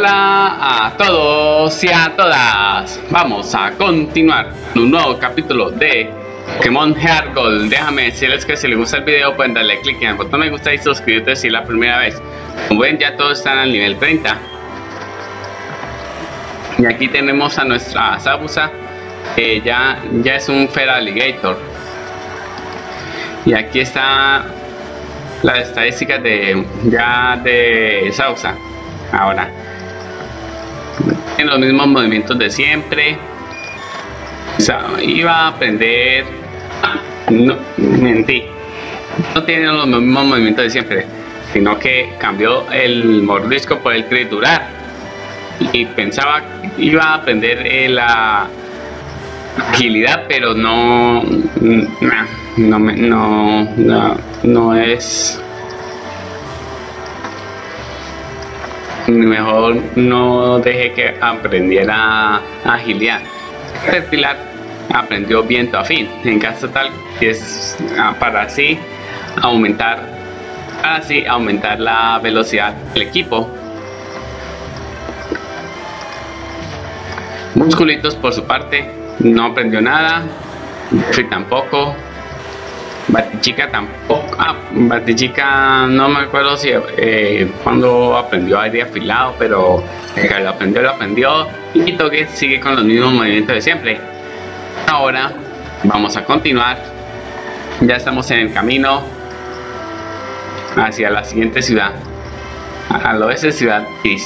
Hola a todos y a todas. Vamos a continuar con un nuevo capítulo de Pokémon Heart Gold. Déjame decirles que si les gusta el video pueden darle click en el botón me gusta y suscribirte si es la primera vez. Como ven ya todos están al nivel 30. Y aquí tenemos a nuestra Sabusa que ya, ya es un Feraligator. Y aquí está la estadística de ya de Sausa. Ahora en los mismos movimientos de siempre. O sea, iba a aprender. No, mentí. No tiene los mismos movimientos de siempre, sino que cambió el mordisco por el triturar. Y pensaba iba a aprender eh, la agilidad, pero no. No, no, no, no es mejor no dejé que aprendiera agilidad. Pilar aprendió viento fin en caso tal es ah, para así aumentar así aumentar la velocidad del equipo. Musculitos por su parte no aprendió nada, tampoco, Batichica tampoco. Ah, Batichica no me acuerdo si eh, cuando aprendió aire afilado, pero lo aprendió, lo aprendió. Y Toque sigue con los mismos movimientos de siempre. Ahora vamos a continuar. Ya estamos en el camino hacia la siguiente ciudad. Al oeste de Ciudad Y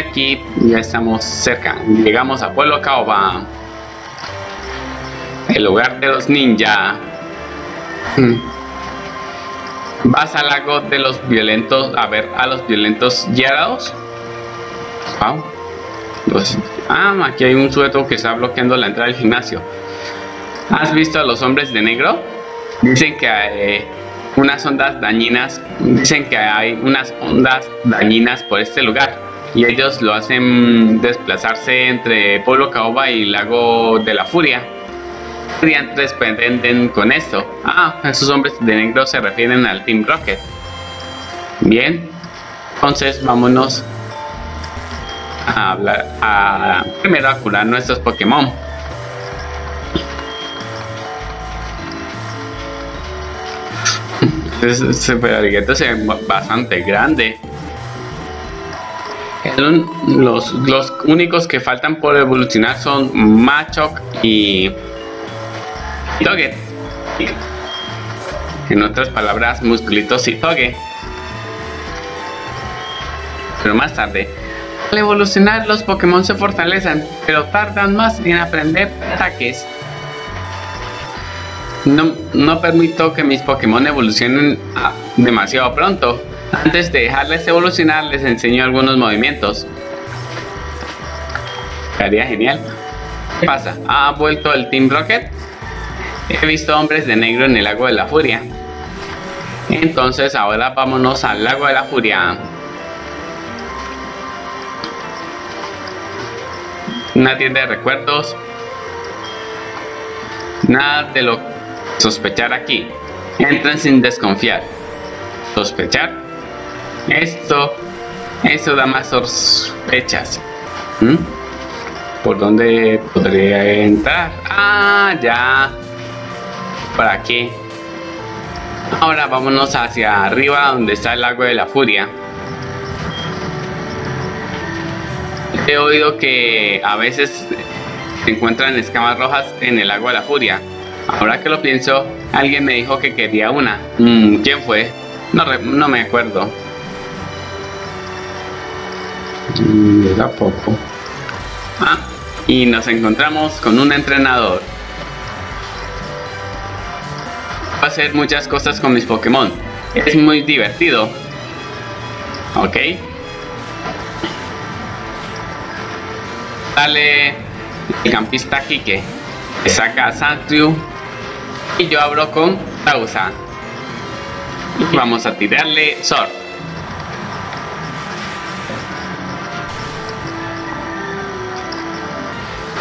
aquí ya estamos cerca. Llegamos a Pueblo Caoba. El lugar de los ninjas. Hmm. Vas al lago de los violentos a ver a los violentos guiados. ah, aquí hay un sueto que está bloqueando la entrada del gimnasio. ¿Has visto a los hombres de negro? Dicen que hay unas ondas dañinas. Dicen que hay unas ondas dañinas por este lugar. Y ellos lo hacen desplazarse entre Pueblo Caoba y Lago de la Furia estudiantes pretenden con esto? Ah, esos hombres de negro se refieren al Team Rocket. Bien, entonces vámonos a hablar, a primero a curar nuestros Pokémon. Ese peraligueto se bastante grande. Los, los únicos que faltan por evolucionar son Machok y Toge. En otras palabras, musculitos y Toge. Pero más tarde, al evolucionar los Pokémon se fortalecen, pero tardan más en aprender ataques. No, no permito que mis Pokémon evolucionen ah, demasiado pronto. Antes de dejarles evolucionar, les enseño algunos movimientos. Sería genial. ¿Qué pasa? ¿Ha vuelto el Team Rocket? He visto hombres de negro en el lago de la furia. Entonces ahora vámonos al lago de la furia. Una tienda de recuerdos. Nada de lo sospechar aquí. Entren sin desconfiar. Sospechar. Esto, eso da más sospechas. ¿Mm? ¿Por dónde podría entrar? Ah, ya para aquí. Ahora vámonos hacia arriba donde está el lago de la furia. He oído que a veces se encuentran escamas rojas en el lago de la furia. Ahora que lo pienso, alguien me dijo que quería una. Mm, ¿Quién fue? No, no me acuerdo. Mm, poco. Ah, y nos encontramos con un entrenador hacer muchas cosas con mis Pokémon. Es muy divertido. Ok. Sale el campista Kike. saca a. Y yo abro con Tausa. Y vamos a tirarle.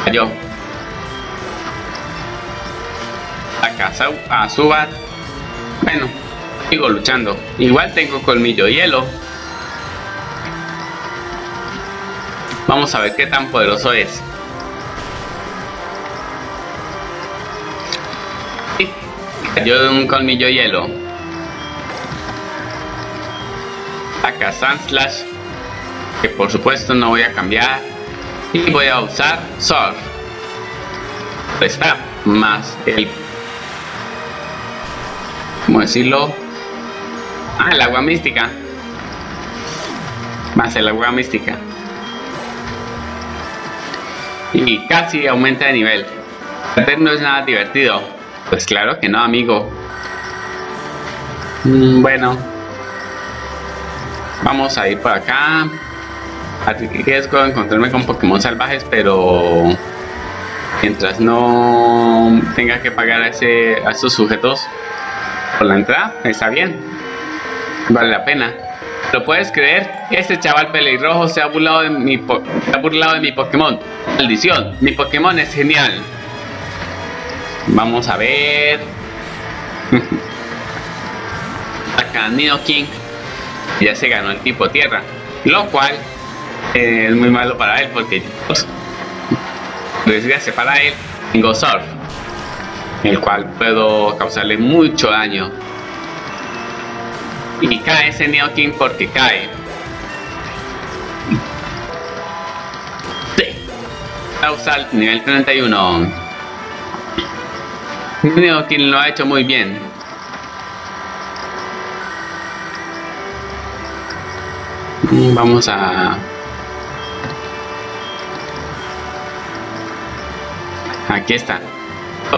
Cayó. A Subat. Bueno, sigo luchando. Igual tengo colmillo hielo. Vamos a ver qué tan poderoso es. Cayó de un colmillo hielo. Acá Slash. Que por supuesto no voy a cambiar. Y voy a usar Surf. Está más el. ¿Cómo decirlo? Ah, el agua mística. Más el agua mística. Y casi aumenta de nivel. no es nada divertido. Pues claro que no, amigo. Mm, bueno. Vamos a ir por acá. Riesgo de encontrarme con Pokémon salvajes, pero mientras no tenga que pagar a, ese, a esos sujetos por la entrada, está bien. Vale la pena. ¿Lo puedes creer? Este chaval pelirrojo se ha burlado de mi, se ha burlado de mi Pokémon. Maldición, mi Pokémon es genial. Vamos a ver. Acá Nido King ya se ganó el tipo tierra, lo cual eh, es muy malo para él porque pues, desgracia para él tengo Surf, el cual puedo causarle mucho daño. Y cae ese Neo King porque cae. Sí. Causal nivel 31. Neo King lo ha hecho muy bien. Vamos a Aquí está.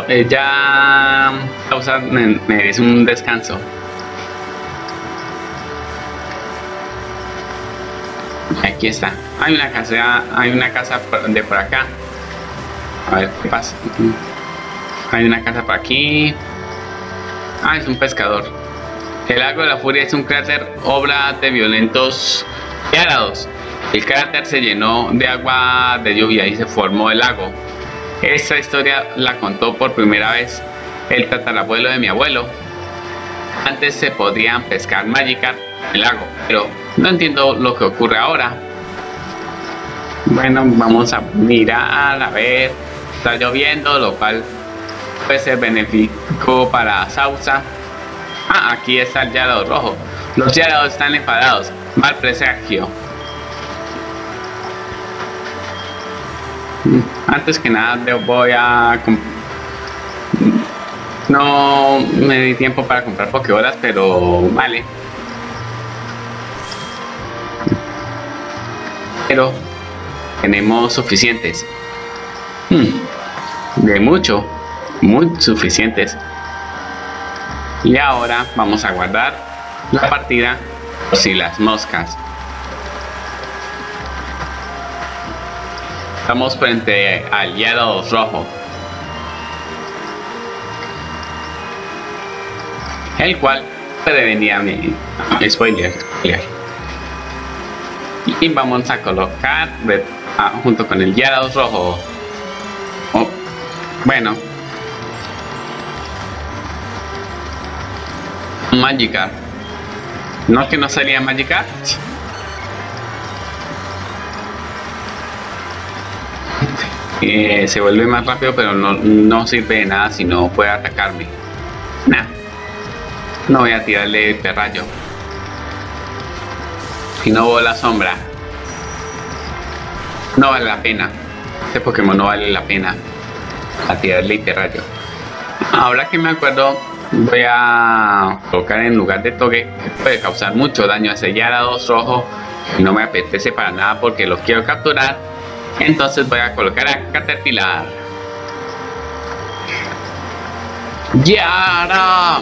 Eh, ya usar merece un descanso. Aquí está. Hay una casa, hay una casa de por acá. A ver qué pasa. Hay una casa por aquí. Ah, es un pescador. El lago de la furia es un cráter obra de violentos helados. El cráter se llenó de agua de lluvia y se formó el lago. Esta historia la contó por primera vez el tatarabuelo de mi abuelo. Antes se podían pescar Magikarp en el lago, pero no entiendo lo que ocurre ahora. Bueno, vamos a mirar, a ver. Está lloviendo, lo cual puede ser benéfico para Sausa. Ah, aquí está el Yarado rojo. Los Yarados están enfadados. Mal presagio. Antes que nada voy a no me di tiempo para comprar Pokébolas pero vale. Pero tenemos suficientes. Hmm, de mucho muy suficientes. Y ahora vamos a guardar la partida por si las moscas Estamos frente al hielo rojo. El cual puede venir a mi spoiler. Y vamos a colocar ah, junto con el hielo rojo. Oh, bueno. Magikarp. ¿No que no salía Magikarp? Se vuelve más rápido, pero no, sirve de nada si no puede atacarme. Nah. No voy a tirarle perrayo. Si no la sombra. No vale la pena. Este Pokémon no vale la pena. A tirarle perrayo. Ahora que me acuerdo, voy a colocar en lugar de toque. Puede causar mucho daño a ese Yarados rojo. Y no me apetece para nada porque lo quiero capturar entonces voy a colocar a Caterpillar. ¡Yara!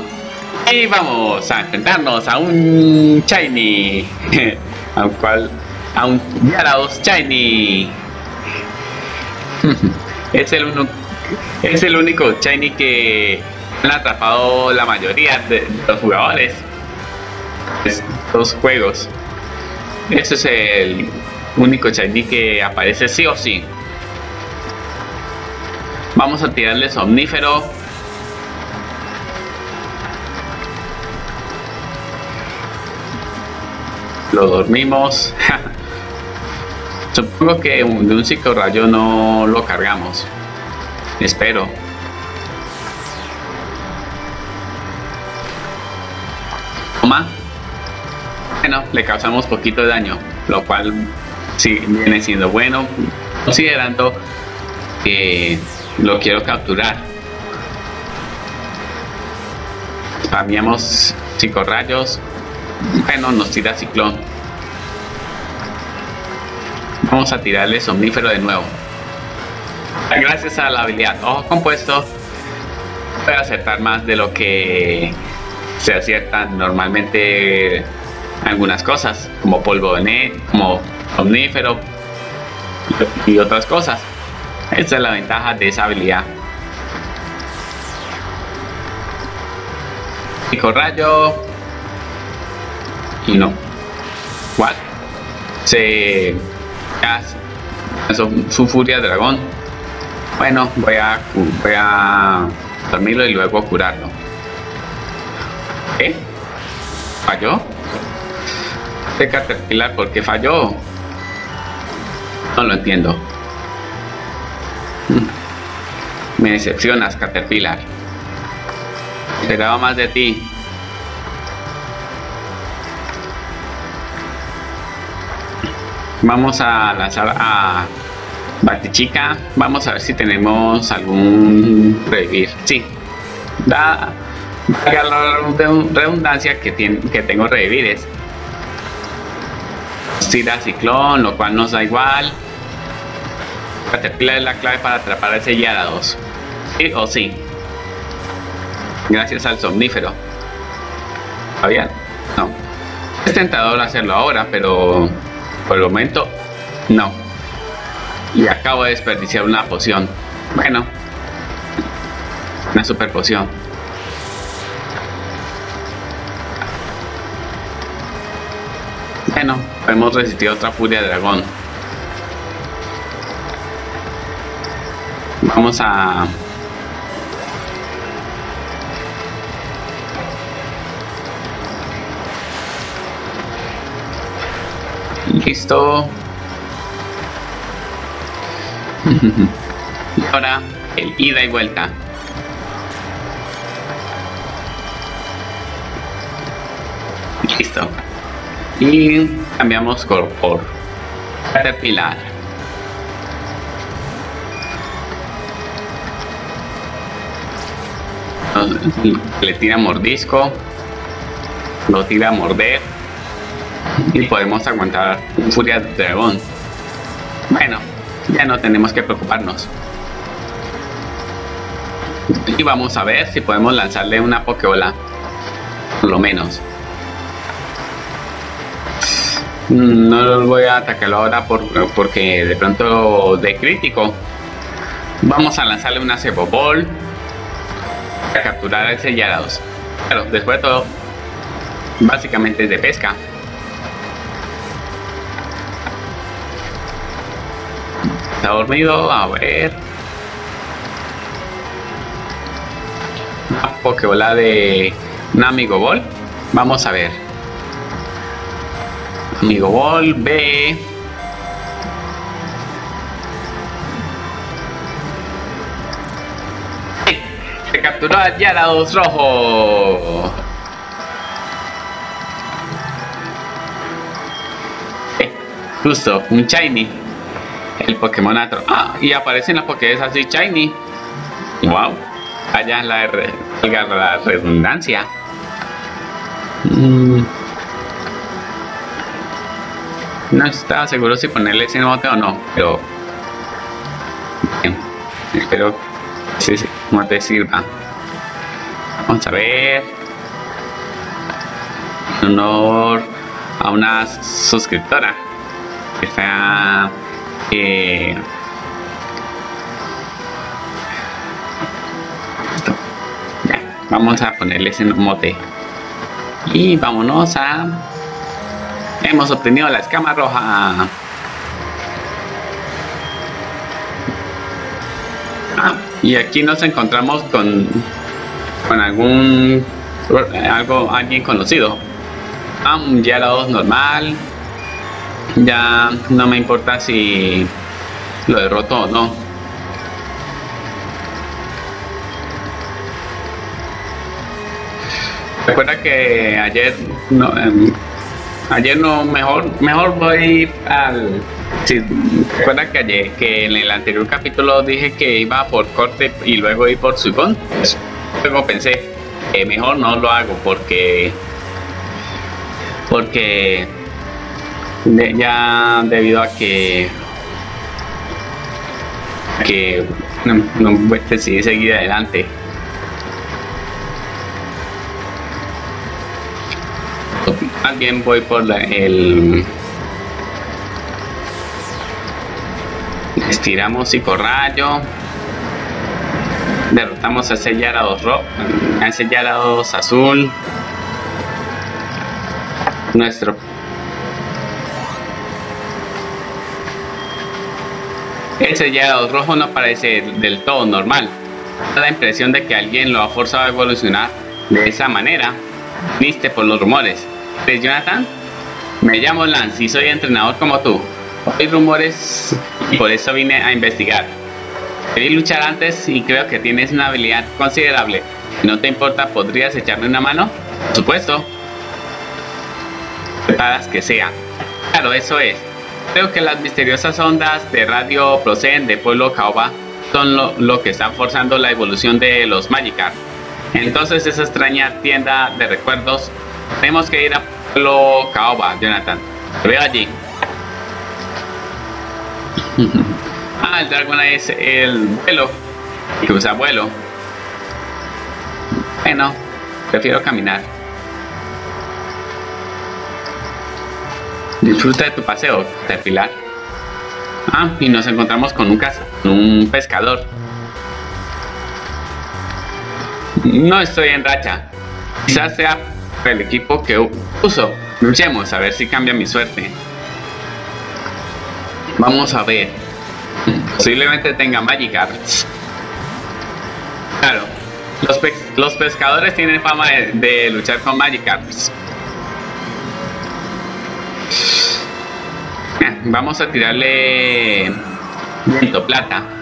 Y vamos a enfrentarnos a un Shiny. a un cual. A un Yarados Shiny. es el uno. Es el único Shiny que han atrapado la mayoría de los jugadores. Estos juegos. Ese es el único shiny que aparece sí o sí. Vamos a tirarle somnífero. Lo dormimos. Supongo que de un rayo no lo cargamos. Espero. Toma. Bueno, le causamos poquito de daño, lo cual sí viene siendo bueno, considerando que lo quiero capturar. Spameamos cinco rayos. Bueno, nos tira ciclón. Vamos a tirarle somnífero de nuevo. Gracias a la habilidad ojo compuesto, puede acertar más de lo que se aciertan normalmente algunas cosas, como polvo de net, como omnífero y otras cosas. Esa es la ventaja de esa habilidad. Pico rayo. Y no. ¿Cuál? Se. Su, su furia dragón. Bueno, voy a. Voy a dormirlo y luego curarlo. ¿Qué? ¿Falló? Caterpillar, ¿por qué falló? No lo entiendo. Me decepcionas, Caterpillar. Esperaba más de ti. Vamos a lanzar a Batichica. Vamos a ver si tenemos algún revivir. Sí. Da, la redundancia que, tiene, que tengo revivires. Tira ciclón, lo cual nos da igual. Caterpillar es la clave para atrapar a ese Yarados. Sí o sí. Gracias al somnífero. ¿Está? No. Es tentador hacerlo ahora, pero por el momento no. Y acabo de desperdiciar una poción. Bueno. Una super poción. Bueno, hemos resistido otra furia de dragón. Vamos a... Listo. ahora el ida y vuelta. Listo. Y cambiamos por, por Caterpillar. le tira mordisco, lo tira a morder y podemos aguantar un furia de dragón. Bueno, ya no tenemos que preocuparnos. Y vamos a ver si podemos lanzarle una Pokébola. Por lo menos. No lo voy a atacarlo ahora porque de pronto de crítico. Vamos a lanzarle una Cebobol a capturar a ese Yarados. Claro, después de todo, básicamente es de pesca. Está dormido, a ver. Una Pokébola de un amigo Ball. Vamos a ver. Amigo Ball, B. capturó a Yarados Rojo. Eh, justo, un Shiny. El Pokémon Atro. Ah, y aparecen las Pokédex así Shiny. Wow. Allá la, la redundancia. Mm. No estaba seguro si ponerle ese note o no, pero... Bien. Espero Sí, sí, no te sirva. Vamos a ver. honor a una suscriptora que está eh, vamos a ponerle ese mote y vámonos a hemos obtenido la escama roja. Y aquí nos encontramos con con algún algo alguien conocido. Ah, un Gyarados normal. Ya no me importa si lo derroto o no. Recuerda que ayer em, ayer no mejor mejor voy al si recuerda que ayer que en el anterior capítulo dije que iba por corte y luego ir por Suicon pues, luego pensé que mejor no lo hago porque porque ya debido a que que no, no decidí seguir adelante Alguien voy por el estiramos psicorrayo derrotamos a ese Yarados rojo a ese Yarados azul. Nuestro ese Yarados rojo no parece del todo normal. Da la impresión de que alguien lo ha forzado a evolucionar de esa manera viste por los rumores ¿Ves Jonathan? Me llamo Lance y soy entrenador como tú. Hay rumores y por eso vine a investigar. Quería luchar antes y creo que tienes una habilidad considerable. Si no te importa, ¿podrías echarme una mano? Por supuesto. Preparadas que sea. Claro, eso es. Creo que las misteriosas ondas de radio proceden de pueblo Caoba. Son lo, lo, que están forzando la evolución de los Magikarp. Entonces esa extraña tienda de recuerdos tenemos que ir a Pueblo Caoba, Jonathan. Te veo allí. ah, el dragón es el vuelo. Que usa vuelo. Bueno, prefiero caminar. Disfruta de tu paseo, Pilar. Ah, y nos encontramos con un caza, un pescador. No estoy en racha. Quizás sea el equipo que uso. Luchemos a ver si cambia mi suerte. Vamos a ver. Posiblemente tenga Magikarp. Claro, los, pescadores tienen fama de, luchar con Magikarp. Eh, vamos a tirarle viento plata.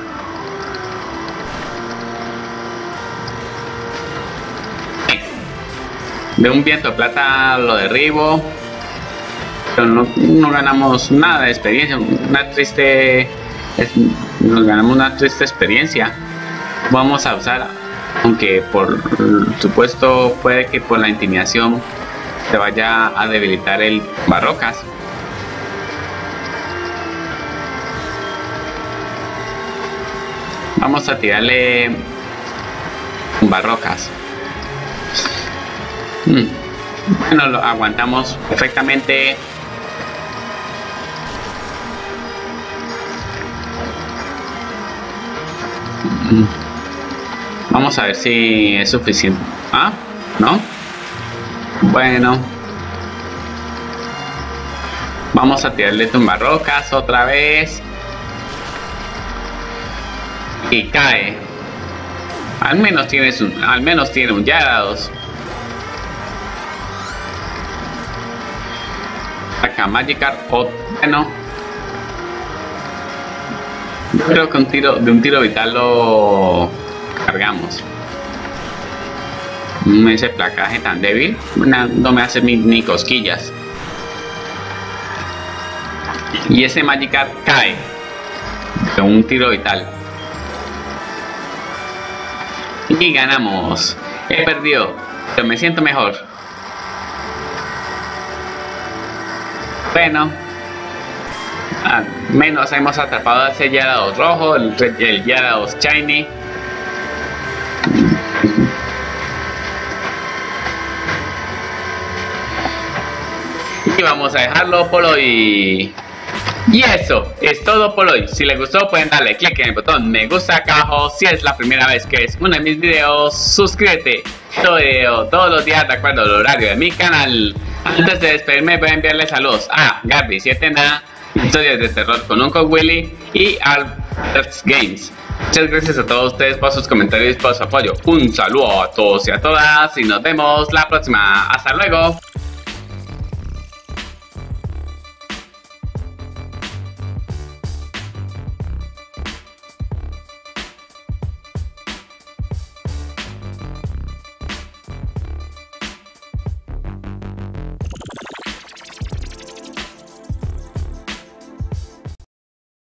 De un viento de plata lo derribo pero no, ganamos nada de experiencia una triste nos ganamos una triste experiencia vamos a usar aunque por supuesto puede que por la intimidación se vaya a debilitar el barrocas vamos a tirarle barrocas. Bueno, lo aguantamos perfectamente. Mm. Vamos a ver si es suficiente. ¿Ah? ¿No? Bueno. Vamos a tirarle tumbarrocas otra vez. Y cae. Al menos tiene un, al menos tiene un Yarados. Magikarp o bueno yo creo que un tiro de un tiro vital lo cargamos. Ese placaje tan débil no me hace ni, cosquillas. Y ese Magikarp cae con un tiro vital. Y ganamos. He perdido pero me siento mejor Bueno, al menos hemos atrapado a ese Yarados rojo, el, el Yarados shiny. Y vamos a dejarlo por hoy. Y eso es todo por hoy. Si les gustó pueden darle click en el botón me gusta acá abajo. Si es la primera vez que es uno de mis videos, suscríbete. Todo, todos los días de acuerdo al horario de mi canal. Antes de despedirme voy a enviarle saludos a Gaby 7 na historias de terror con Uncle Willy y Albert's Games. Muchas gracias a todos ustedes por sus comentarios y por su apoyo. Un saludo a todos y a todas y nos vemos la próxima. Hasta luego.